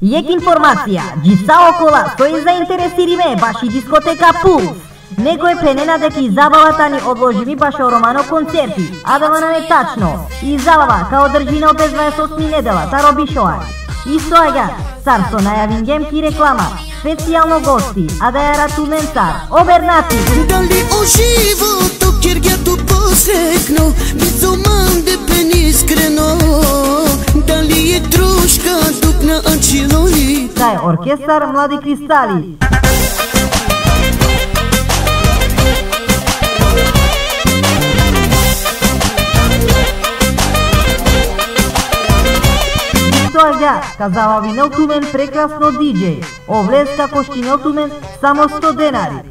Јек информација, джиса окола, тој заинтересириме, баш и дискотека Пулс. Некој пенена дека и забавата ни одложими баш романо концерти, а да не тачно. И забава, као држина од 28 недела, та робишоа. Исто ага, цар со најавин гемки реклама, специјално гости, а да ја ратумен цар, обернати. Дали о живото киргјато посекно, ачилони. Тај оркестар Млади кристали. Тоа казава Винелтумен прекрасно диџеј. Овлез како Штинелтумен само 100 денари.